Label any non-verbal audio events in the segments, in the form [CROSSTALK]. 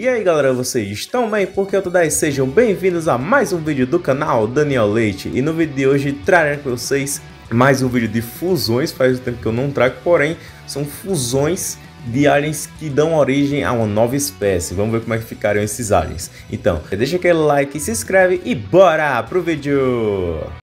E aí galera, vocês estão bem? Porque eu tô daí, sejam bem-vindos a mais um vídeo do canal Daniel Leite E no vídeo de hoje trarei para vocês mais um vídeo de fusões, faz um tempo que eu não trago, porém são fusões de aliens que dão origem a uma nova espécie. Vamos ver como é que ficaram esses aliens. Então, deixa aquele like, se inscreve e bora pro vídeo!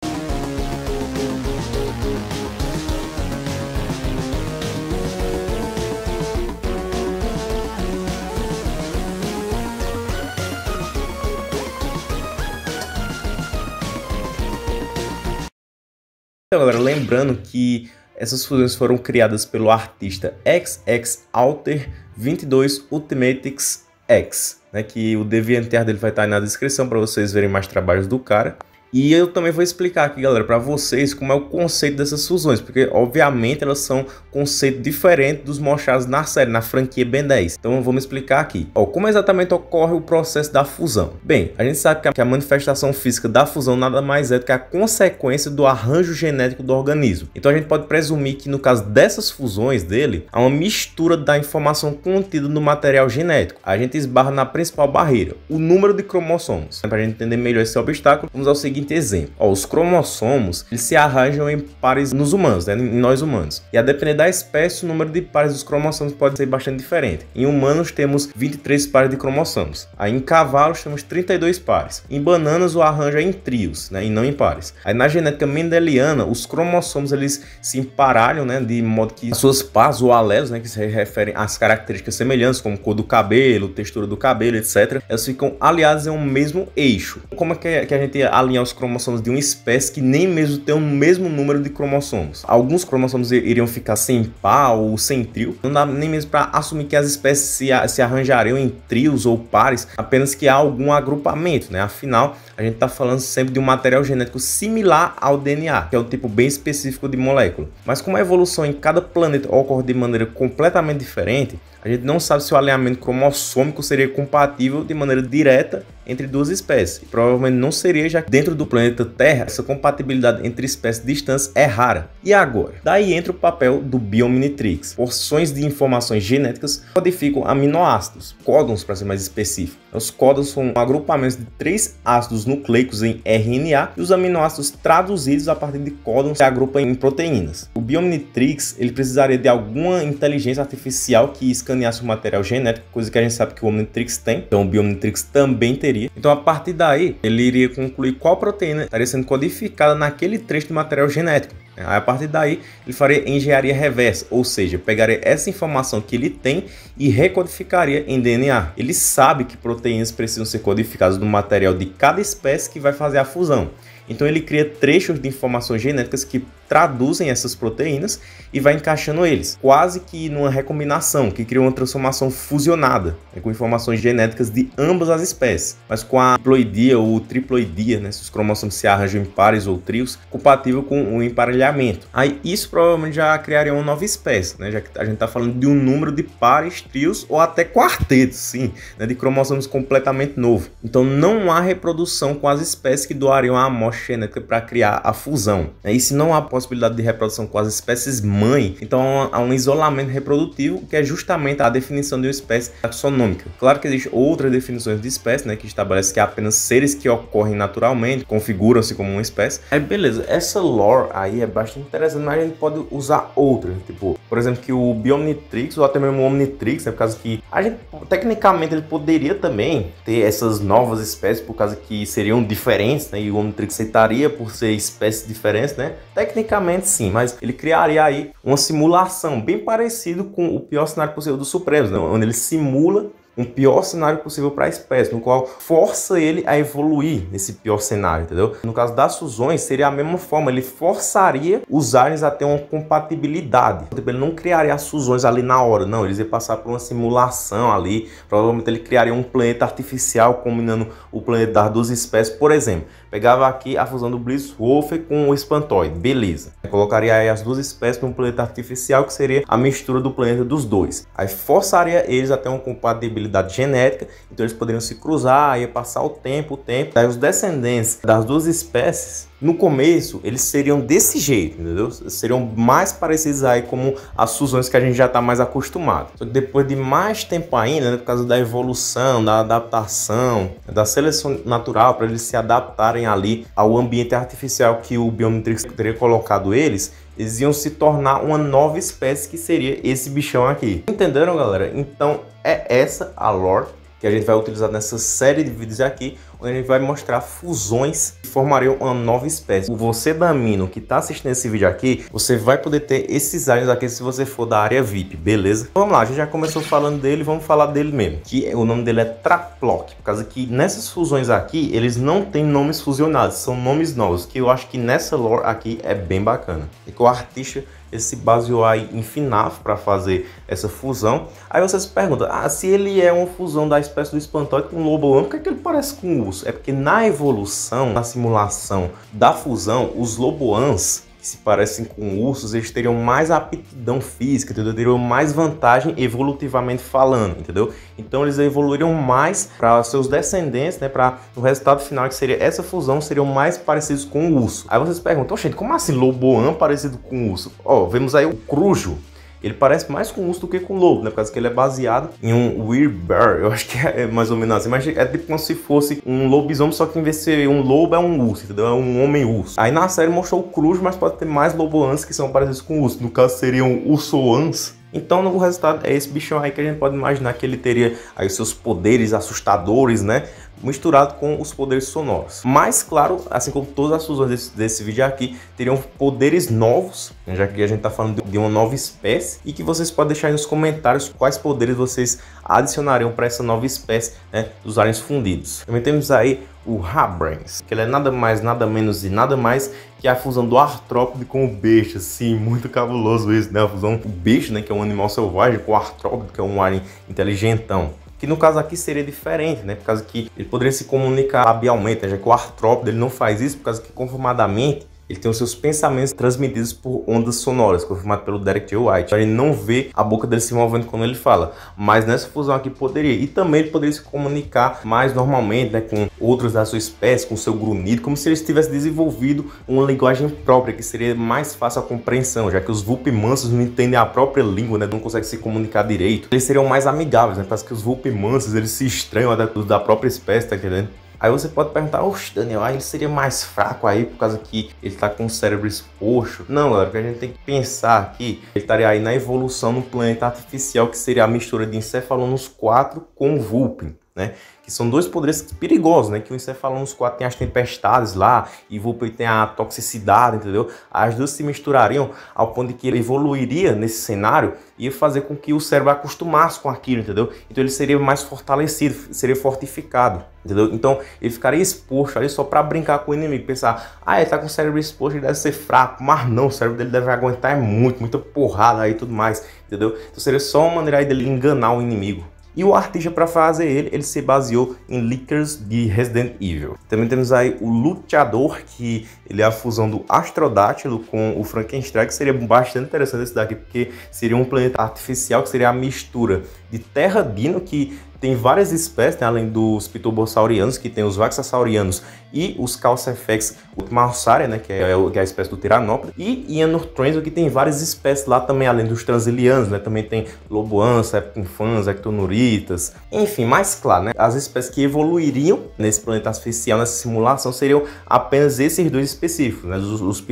Então, galera, lembrando que essas fusões foram criadas pelo artista XX Alter 22 Ultimatics X, né, que o DeviantArt dele vai estar aí na descrição para vocês verem mais trabalhos do cara. E eu também vou explicar aqui, galera, para vocês como é o conceito dessas fusões, porque obviamente elas são conceito diferente dos mostrados na série, na franquia Ben 10. Então vamos explicar aqui. Ó, como exatamente ocorre o processo da fusão? Bem, a gente sabe que a manifestação física da fusão nada mais é do que a consequência do arranjo genético do organismo. Então a gente pode presumir que no caso dessas fusões dele, há uma mistura da informação contida no material genético. A gente esbarra na principal barreira, o número de cromossomos. Para a gente entender melhor esse obstáculo, vamos ao seguinte seguinte exemplo. Ó, os cromossomos eles se arranjam em pares nos humanos, né, em nós humanos. E a depender da espécie, o número de pares dos cromossomos pode ser bastante diferente. Em humanos temos 23 pares de cromossomos. Aí em cavalos temos 32 pares. Em bananas o arranjo é em trios, né, e não em pares. Aí na genética mendeliana, os cromossomos eles se emparalham, né, de modo que suas partes ou alelos, né, que se referem às características semelhantes, como cor do cabelo, textura do cabelo, etc., elas ficam aliadas em um mesmo eixo. Como é que a gente alinha os os cromossomos de uma espécie que nem mesmo tem o mesmo número de cromossomos. Alguns cromossomos iriam ficar sem par ou sem trio. Não dá nem mesmo para assumir que as espécies se, se arranjariam em trios ou pares, apenas que há algum agrupamento, né? Afinal, a gente está falando sempre de um material genético similar ao DNA, que é um tipo bem específico de molécula. Mas como a evolução em cada planeta ocorre de maneira completamente diferente, a gente não sabe se o alinhamento cromossômico seria compatível de maneira direta entre duas espécies. Provavelmente não seria, já que dentro do planeta Terra, essa compatibilidade entre espécies distantes é rara. E agora? Daí entra o papel do Biominitrix. Porções de informações genéticas codificam aminoácidos, códons para ser mais específico. Os códons são agrupamentos de três ácidos nucleicos em RNA e os aminoácidos traduzidos a partir de códons se agrupam em proteínas. O Biominitrix ele precisaria de alguma inteligência artificial que escaneasse o material genético, coisa que a gente sabe que o Omnitrix tem, então o Biominitrix também teria. Então a partir daí, ele iria concluir qual proteína estaria sendo codificada naquele trecho de material genético. Aí, a partir daí, ele faria engenharia reversa, ou seja, pegaria essa informação que ele tem e recodificaria em DNA. Ele sabe que proteínas precisam ser codificadas no material de cada espécie que vai fazer a fusão. Então ele cria trechos de informações genéticas que traduzem essas proteínas e vai encaixando eles, quase que numa recombinação, que cria uma transformação fusionada, né, com informações genéticas de ambas as espécies, mas com a diploidia ou triploidia, né, se os cromossomos se arranjam em pares ou trios, compatível com o emparelhamento. Aí isso provavelmente já criaria uma nova espécie, né, já que a gente está falando de um número de pares, trios ou até quartetos, sim, né, de cromossomos completamente novo. Então não há reprodução com as espécies que doariam a amostra genética para criar a fusão. Né, e se não há possibilidade de reprodução com as espécies mãe, então há um isolamento reprodutivo, que é justamente a definição de uma espécie taxonômica. Claro que existem outras definições de espécie, né, que estabelece que é apenas seres que ocorrem naturalmente, configuram-se como uma espécie. Aí beleza, essa lore aí é bastante interessante, mas a gente pode usar outras, tipo, por exemplo, que o Biomnitrix ou até mesmo o Omnitrix, é por causa que a gente, tecnicamente, ele poderia também ter essas novas espécies, por causa que seriam diferentes, né, e o Omnitrix aceitaria por ser espécies diferentes, né, tecnicamente Tecnicamente sim, mas ele criaria aí uma simulação bem parecido com o pior cenário possível do Supremos, né? onde ele simula um pior cenário possível para a espécie, no qual força ele a evoluir nesse pior cenário, entendeu? No caso das fusões, seria a mesma forma, ele forçaria os aliens a ter uma compatibilidade. Tipo, ele não criaria as fusões ali na hora, não, eles iam passar por uma simulação ali, provavelmente ele criaria um planeta artificial combinando o planeta das duas espécies, por exemplo. Pegava aqui a fusão do Blitzwolf com o Espantoid, beleza. Colocaria aí as duas espécies num planeta artificial que seria a mistura do planeta dos dois. Aí forçaria eles a ter uma compatibilidade compatibilidade genética, então eles poderiam se cruzar, ia passar o tempo, o tempo. Daí os descendentes das duas espécies, no começo, eles seriam desse jeito, entendeu? Seriam mais parecidos aí como as fusões que a gente já está mais acostumado. Só que depois de mais tempo ainda, né, por causa da evolução, da adaptação, da seleção natural, para eles se adaptarem ali ao ambiente artificial que o Biometrix teria colocado eles, eles iam se tornar uma nova espécie que seria esse bichão aqui. Entenderam, galera? Então é essa a lore que a gente vai utilizar nessa série de vídeos aqui, onde a gente vai mostrar fusões que formariam uma nova espécie. Você, Damino, que está assistindo esse vídeo aqui, você vai poder ter esses aliens aqui se você for da área VIP, beleza? Vamos lá, a gente já começou falando dele, vamos falar dele mesmo. Que o nome dele é Traplock, por causa que nessas fusões aqui, eles não têm nomes fusionados, são nomes novos, que eu acho que nessa lore aqui é bem bacana. E que o artista ele se baseou aí em FNAF para fazer essa fusão. Aí você se pergunta, ah, se ele é uma fusão da espécie do espantóide com o loboan, por que, é que ele parece com o urso? É porque na evolução, na simulação da fusão, os loboans que se parecem com ursos, eles teriam mais aptidão física, entendeu? teriam mais vantagem evolutivamente falando, entendeu? Então eles evoluíram mais para seus descendentes, né? Para o resultado final que seria essa fusão seriam mais parecidos com o urso. Aí vocês perguntam, gente, como assim Loboan parecido com o urso? Ó, vemos aí o Crujo, ele parece mais com urso do que com lobo, né? Por causa que ele é baseado em um weird bear. Eu acho que é mais ou menos assim. Mas é tipo como se fosse um lobisomem, só que em vez de ser um lobo, é um urso, entendeu? É um homem urso. Aí na série mostrou o cruz, mas pode ter mais loboans que são parecidos com urso. No caso, seriam ursoans. Então, o resultado é esse bichão aí que a gente pode imaginar que ele teria aí seus poderes assustadores, né? Misturado com os poderes sonoros. Mas, claro, assim como todas as fusões desse, desse vídeo aqui, teriam poderes novos, né, já que a gente está falando de uma nova espécie, e que vocês podem deixar aí nos comentários quais poderes vocês adicionariam para essa nova espécie né, dos aliens fundidos. Também temos aí o Habrans, que ele é nada mais, nada menos e nada mais que a fusão do artrópode com o beijo, assim, muito cabuloso isso, né? A fusão do beijo, né, que é um animal selvagem, com o artrópode, que é um alien inteligentão que no caso aqui seria diferente, né? Por causa que ele poderia se comunicar labialmente, já que o artrópode ele não faz isso, por causa que conformadamente ele tem os seus pensamentos transmitidos por ondas sonoras, confirmado pelo Derek J. White. A gente não vê a boca dele se movendo quando ele fala, mas nessa fusão aqui poderia. E também ele poderia se comunicar mais normalmente né, com outros da sua espécie, com seu grunhido, como se ele tivesse desenvolvido uma linguagem própria, que seria mais fácil a compreensão, já que os Vulp mansos não entendem a própria língua, né, não conseguem se comunicar direito. Eles seriam mais amigáveis, né, parece que os Vulp mansos eles se estranham da, da própria espécie, tá entendendo? Aí você pode perguntar, oxe, Daniel, aí ele seria mais fraco aí por causa que ele tá com o cérebro exposto. Não, galera, o que a gente tem que pensar aqui, ele estaria aí na evolução no planeta artificial, que seria a mistura de encefalonos 4 com Vulpin, né? Que são dois poderes perigosos, né? Que o Encefalonus 4 tem as tempestades lá e Vulpix tem a toxicidade, entendeu? As duas se misturariam ao ponto de que ele evoluiria nesse cenário e ia fazer com que o cérebro acostumasse com aquilo, entendeu? Então ele seria mais fortalecido, seria fortificado, entendeu? Então ele ficaria exposto ali só para brincar com o inimigo, pensar, ah, ele tá com o cérebro exposto, ele deve ser fraco, mas não, o cérebro dele deve aguentar muito, muita porrada aí e tudo mais, entendeu? Então seria só uma maneira aí dele enganar o inimigo. E o artista para fazer ele, ele se baseou em Lickers de Resident Evil. Também temos aí o Luteador, que ele é a fusão do Astrodátilo com o Frankenstein, que seria bastante interessante esse daqui, porque seria um planeta artificial, que seria a mistura de Terra Dino, que tem várias espécies, né, além dos pitobossaurianos, que tem os vaxassaurianos e os calcifex ultimarossaria, né, que é, que é, a espécie do tiranópolis, e Ianotrans, que tem várias espécies lá também, além dos transilianos, né, também tem loboans, septinfans, ectonuritas, enfim, mais claro, né, as espécies que evoluiriam nesse planeta artificial, nessa simulação, seriam apenas esses dois específicos, né, os, os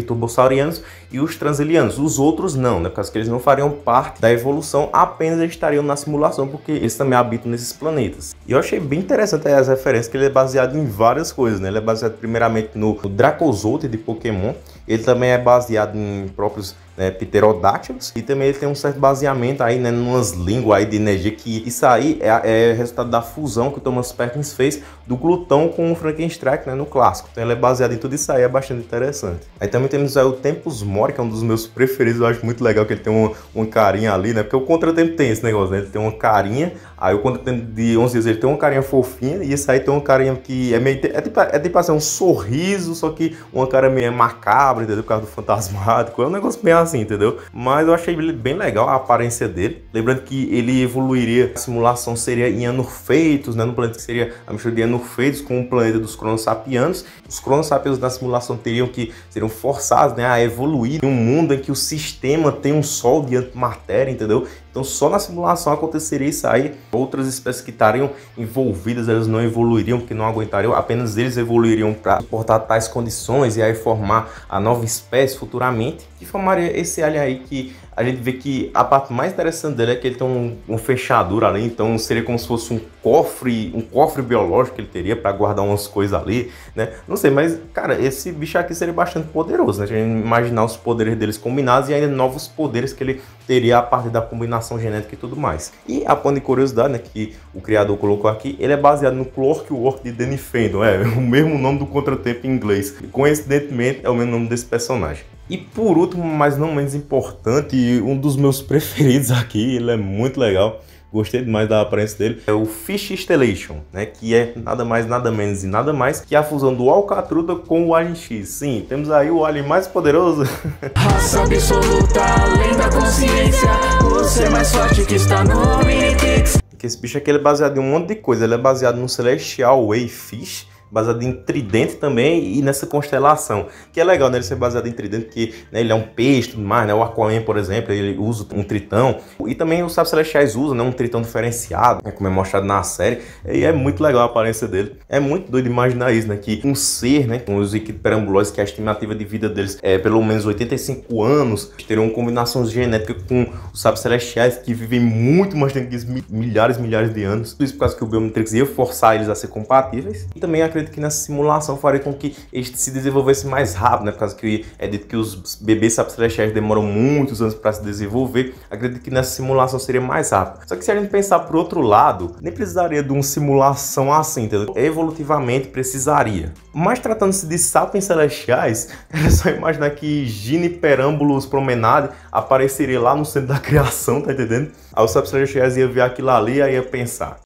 e os transilianos, os outros não, né, porque eles não fariam parte da evolução, apenas estariam na simulação, porque eles também habitam nesses planetas. E eu achei bem interessante as referências, que ele é baseado em várias coisas, né? Ele é baseado primeiramente no Dracozolt de Pokémon, ele também é baseado em próprios né, pterodáctilos e também ele tem um certo baseamento aí, né, numas línguas aí de energia que isso aí é, é resultado da fusão que o Thomas Perkins fez do glutão com o Frankenstein, né, no clássico. Então ele é baseado em tudo isso aí, é bastante interessante. Aí também temos aí o Tempus Mori, que é um dos meus preferidos, eu acho muito legal que ele tem uma, carinha ali, né, porque o Contratempo tem esse negócio, né, ele tem uma carinha Aí o Contratempo de 11 dias ele tem uma carinha fofinha e esse aí tem uma carinha que é meio. É tipo, é tipo assim, um sorriso, só que uma cara meio macabra, entendeu? Por causa do fantasmático. É um negócio bem assim, entendeu? Mas eu achei bem legal a aparência dele. Lembrando que ele evoluiria, a simulação seria em Anurfeitos, né? No planeta que seria a mistura de Anurfeitos com o planeta dos Cronossapianos. Os Cronossapianos da simulação teriam que seriam forçados né, a evoluir em um mundo em que o sistema tem um sol de antimatéria, entendeu? Então só na simulação aconteceria isso aí. Outras espécies que estariam envolvidas, elas não evoluiriam, porque não aguentariam, apenas eles evoluiriam para suportar tais condições e aí formar a nova espécie futuramente, que formaria esse alien aí que a gente vê que a parte mais interessante dele é que ele tem um, um fechadura ali, então seria como se fosse um cofre, um cofre biológico que ele teria para guardar umas coisas ali, né? Não sei, mas cara, esse bicho aqui seria bastante poderoso, né? A gente imaginar os poderes deles combinados e ainda novos poderes que ele teria a partir da combinação genética e tudo mais. E a ponta de curiosidade, né, que o criador colocou aqui, ele é baseado no Clockwork de Danny Fandom, é [LAUGHS] o mesmo nome do contratempo em inglês. Coincidentemente, é o mesmo nome desse personagem. E por último, mas não menos importante, um dos meus [LAUGHS] preferidos aqui, ele é muito legal. Gostei demais da aparência dele. É o Fish Stellation, né? Que é nada mais, nada menos e nada mais que a fusão do Alcatruda com o Alien X. Sim, temos aí o Alien mais poderoso. [LAUGHS] Raça absoluta, além da consciência. Você é mais forte que está no Omnitix. Que esse bicho aqui é baseado em um monte de coisa. Ele é baseado no Celestial Wayfish baseado em tridente também e nessa constelação. Que é legal, né? Ele ser baseado em tridente, porque né, ele é um peixe e tudo mais, né? O Aquaman, por exemplo, ele usa um tritão. E também os Sábios Celestiais usam, né? Um tritão diferenciado, né, como é mostrado na série. E é muito legal a aparência dele. É muito doido imaginar isso, né? Que um ser, né? Com os equiperambuloses, que a estimativa de vida deles é pelo menos 85 anos, teriam uma combinação genética com os Sábios Celestiais, que vivem muito mais tempo que milhares milhares de anos. Isso por causa que o Biomatrix ia forçar eles a ser compatíveis. E também acredito acredito que nessa simulação faria com que este se desenvolvesse mais rápido, né? Por causa que é dito que os bebês celestiais demoram muitos anos para se desenvolver. Acredito que nessa simulação seria mais rápido. Só que se a gente pensar por outro lado, nem precisaria de uma simulação assim, entendeu? Evolutivamente precisaria. Mas tratando-se de sapiens celestiais, [LAUGHS] é só imaginar que Gine Perâmbulos Promenade apareceria lá no centro da criação, tá entendendo? Aí os sapiens celestiais iam ver aquilo ali e ia pensar.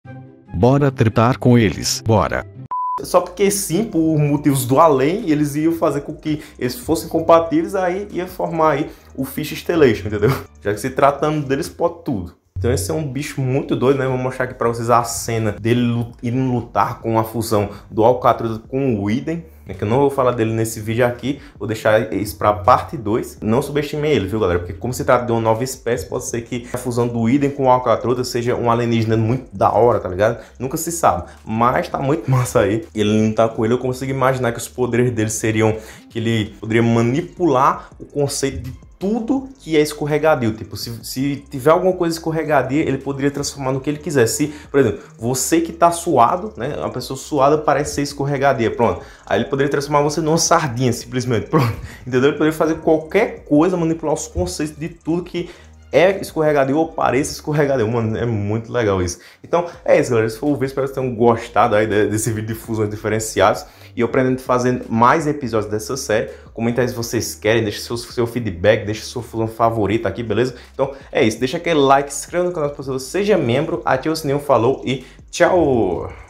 Bora tratar com eles, bora. Só porque sim, por motivos do além, eles iam fazer com que eles fossem compatíveis, aí ia formar aí o Fish Stellation, entendeu? Já que se tratando deles, pode tudo. Então esse é um bicho muito doido, né? Vou mostrar aqui para vocês a cena dele indo lutar com a fusão do Alcatraz com o Iden. É que eu não vou falar dele nesse vídeo aqui, vou deixar isso para parte 2. Não subestime ele, viu galera? Porque como se trata de uma nova espécie, pode ser que a fusão do Iden com o Alcatraz seja um alienígena muito da hora, tá ligado? Nunca se sabe. Mas tá muito [LAUGHS] massa aí. Ele não tá com ele, eu consigo imaginar que os poderes dele seriam que ele poderia manipular o conceito de tudo que é escorregadio. Tipo, se, se tiver alguma coisa escorregadia, ele poderia transformar no que ele quiser. Se, por exemplo, você que tá suado, né? Uma pessoa suada parece ser escorregadia, pronto. Aí ele poderia transformar você numa sardinha, simplesmente, [LAUGHS] pronto. Entendeu? Ele poderia fazer qualquer coisa, manipular os conceitos de tudo que é escorregadio ou parece escorregadio. Mano, é muito legal isso. Então, é isso, galera. Se for o vídeo, espero que vocês tenham gostado aí desse vídeo de fusões diferenciadas. E eu pretendo fazer mais episódios dessa série. Comenta aí se vocês querem, deixa seu, seu feedback, deixa sua fusão favorita aqui, beleza? Então, é isso. Deixa aquele like, se inscreva no canal se você seja membro, ative o sininho, falou e tchau!